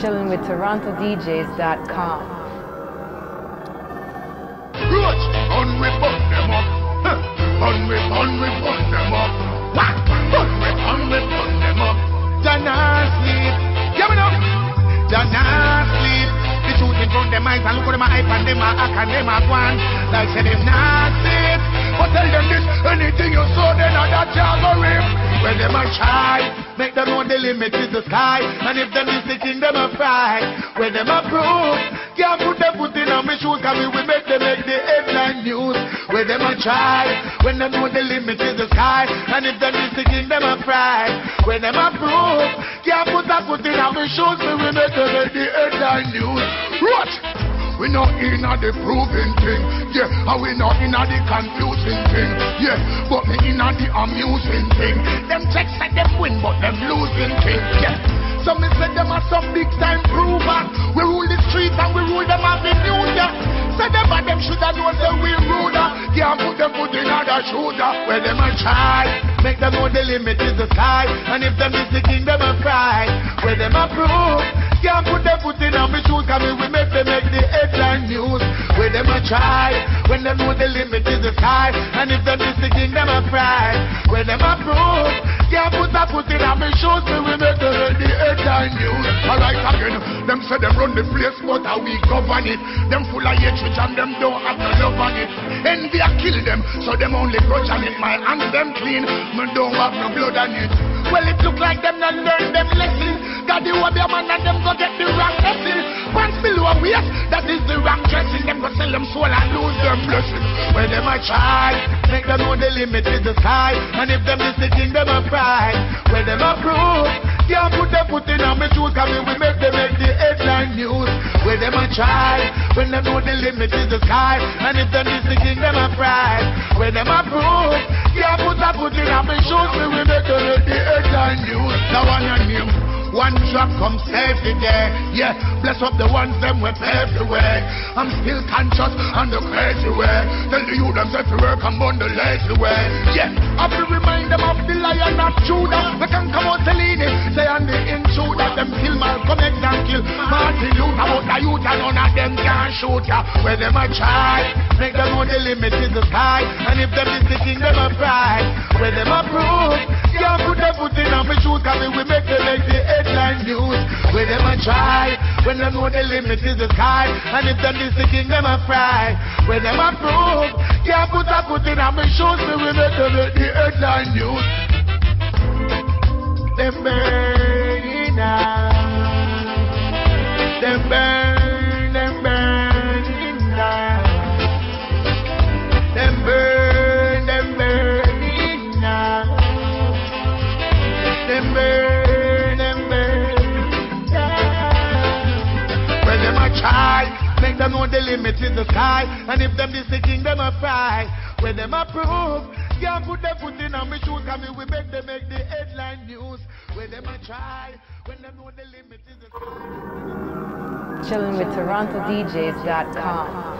Chilling with TorontoDeejays.com. Roach, them up. Them up. Them up. Sleep. Sleep. The front them eyes and look at them hype and them act and them a gwan. Like say them not sit. But tell them this, anything you saw, then that job go rip. When them a make them know the limit is the sky. And if them is the king, them a fight. When them a prove, can't put them foot in on me shoes, cause we will make them make the headline news. When them a try, when them know the limit is the sky. And if them is the king, them a fight. When them a prove, can't put that foot in on me shoes, we will make them make the headline news. We not in the proving thing, yeah. And we not in the confusing thing, yeah. But me in the amusing thing. Them checks say them win, but them losing thing, yeah. So me say them are some big time prover. We rule the streets and we rule them avenues, yeah. Say them and them shoulda know say we ruler. Can't put them foot in other shoulder. Where them a try, make them know the limit is the sky. And if them is the king, them a cry. Where them a prove, can't put them foot in on me shoes. Cause we make them make the headline news. Where them a try, when them know the limit is the sky. And if them is the king, them a cry. Where them a prove, can't put that foot in on me shoes. We will make the, headline news. Alright again, them say them run the place, but how we govern it. Them full of hatred and them don't have no love on it. Envy I kill them, so them only grudge on it. My hands them clean, me don't have no blood on it. Well, it look like them not learn them lesson. God, have your man and them go get the wrong lesson. Pants below waist, that is the wrong dressing. Them go sell them soul and lose their blessing. Well, them a try, make them know the limit is the sky. And if them is the king, them a pride. Well, them a prove, can't put them foot in on me shoes. Cause we make them make the headline news. Well, them a try, when them know the limit is the sky. And if them is the king, them a pride. Well, them a prove, can't put a the headline news. Now on your. One drop come save the day. Yeah, bless up the ones them we pave the way. I'm still conscious on the crazy way. Tell the youth them set to work I'm on the lazy way. Yeah, I will remind them of the lion of Judah. They can come out Selene, say on the intruder. Them kill my shoot ya. Where them a try, make them know the limit is the sky. And if them is the king, them a pride. Where them a prove, can't put their foot in on me shoes. Cause we make them make the headline news. Where them a try, when them know the limit is the sky. And if them is the king, them a fry. Where them a prove, can't put a foot in on me shoes. We make them make the headline news. Them burn, burn. When them a try, make them know the limit is the sky. And if them is the. When them put their foot in on me shoes. Cause we make them make the headline news. When them a try, when them know the limit is the sky. Chilling with TorontoDeejays.com.